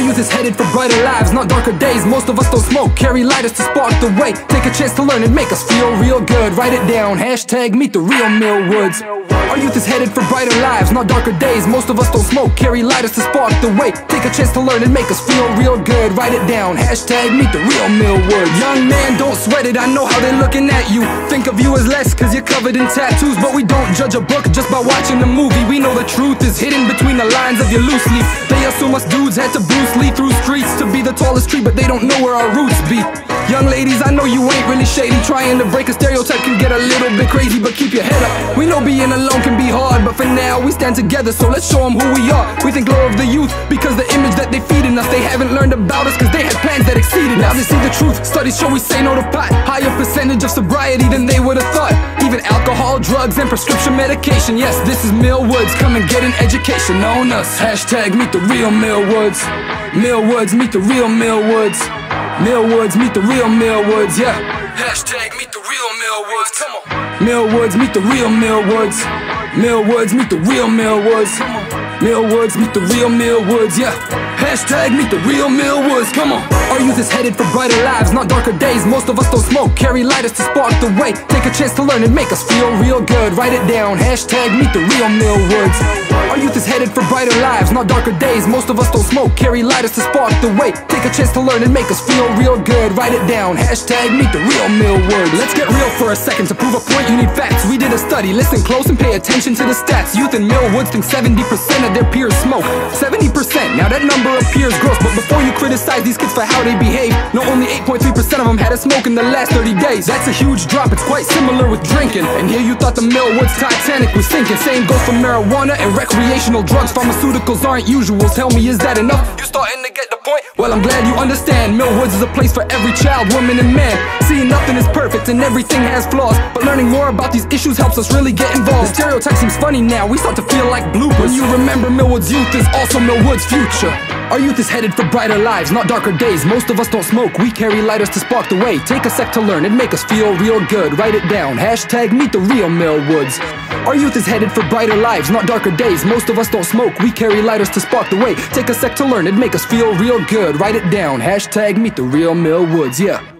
Our youth is headed for brighter lives, not darker days. Most of us don't smoke, carry lighters to spark the way. Take a chance to learn and make us feel real good. Write it down, hashtag meet the real Mill Woods. Our youth is headed for brighter lives, not darker days. Most of us don't smoke, carry lighters to spark the way. Take a chance to learn and make us feel real good. Write it down, hashtag meet the real Mill Woods. Young man, don't sweat it, I know how they're looking at you. Think of you as less, cause you're covered in tattoos. But we don't judge a book just by watching the movie. We know the truth is hidden between the lines of your loose leaf. They assume us dudes had to Bruce through streets to be the tallest tree, but they don't know where our roots be. Young ladies, I know you ain't really shady. Trying to break a stereotype can get a little bit crazy, but keep your head up. We know being alone can be hard, but for now we stand together, so let's show them who we are. We think low of the youth because the image that they feed in us. They haven't learned about us because they had plans that exceeded us. Now they see the truth. Studies show we say no to pot. Higher percentage of sobriety than they would have thought. Even alcohol, drugs, and prescription medication. Yes, this is Mill Woods. Come and get an education on us. Hashtag meet the real Mill Woods. Millwoods, meet the real Mill Woods. Millwoods, meet the real Mill Woods, yeah. Hashtag meet the real Mill Woods, come on. Mill Woods, meet the real Mill Woods. Millwoods, meet the real Mill Woods. Millwoods, meet the real Mill Woods, yeah. Hashtag meet the real Mill Woods, come on. Our youth is headed for brighter lives, not darker days. Most of us don't smoke, carry lighters to spark the way. Take a chance to learn and make us feel real good. Write it down, hashtag meet the real Millwoods. Our youth is headed for brighter lives, not darker days. Most of us don't smoke, carry lighters to spark the way. Take a chance to learn and make us feel real good. Write it down, hashtag meet the real Mill Woods. Let's get real for a second. To prove a point, you need facts. We did a study, listen close and pay attention to the stats. Youth in Mill Woods think 70% of their peers smoke. 70%, now that number appears gross, but before you criticize these kids for how they behave, no only 8.3% of them had a smoke in the last 30 days. That's a huge drop, it's quite similar with drinking. And here you thought the Mill Woods Titanic was sinking. Same goes for marijuana and recreational drugs. Pharmaceuticals aren't usual. Tell me, is that enough? You starting to get the point? Well, I'm glad you understand. Mill Woods is a place for every child, woman, and man. See, nothing is perfect and everything has flaws. But learning more about these issues helps us really get involved. The stereotype seems funny now, we start to feel like bloopers. When you remember Millwood's youth is also Millwood's future. Our youth is headed for brighter lives, not darker days. Most of us don't smoke, we carry lighters to spark the way. Take a sec to learn and make us feel real good. Write it down, hashtag meet the real Mill Woods. Our youth is headed for brighter lives, not darker days. Most of us don't smoke, we carry lighters to spark the way. Take a sec to learn and make us feel real good. Write it down, hashtag meet the real Mill Woods, yeah.